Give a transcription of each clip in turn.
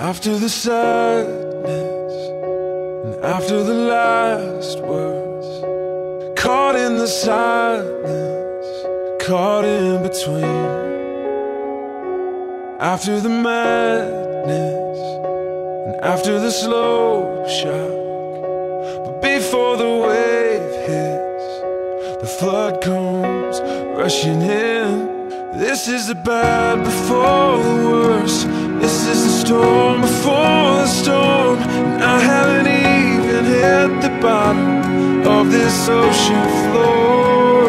After the sadness and after the last words, caught in the silence, caught in between. After the madness and after the slow shock, but before the wave hits, the flood comes rushing in. This is the bad before the worst. This is the storm before the storm. And I haven't even hit the bottom of this ocean floor.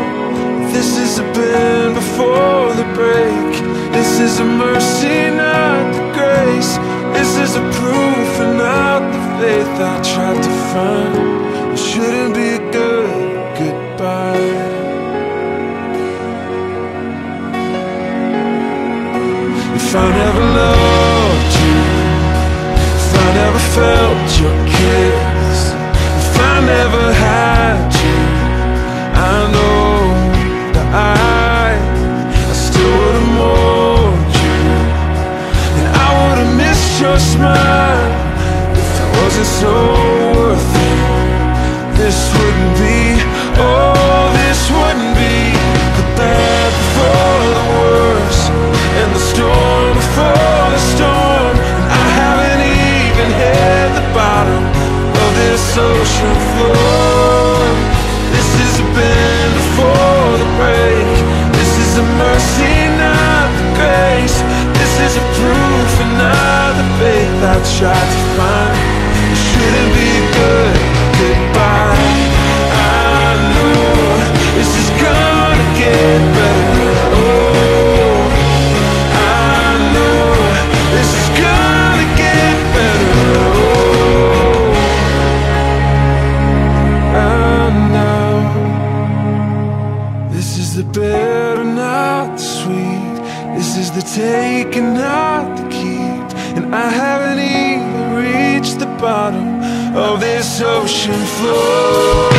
This is the bend before the break. This is a mercy, not the grace. This is the proof and not the faith I tried to find. It shouldn't be a good goodbye. If I never loved felt your kiss If I never had you I know that I I still would've mourned you. And I would've missed your smile If it wasn't so worth it. This wouldn't be, oh Ocean floor. This is a bend before the break. This is a mercy, not the grace. This is a proof and not the faith. I tried to find the bitter, not the sweet. This is the taking, not the keep. And I haven't even reached the bottom of this ocean floor.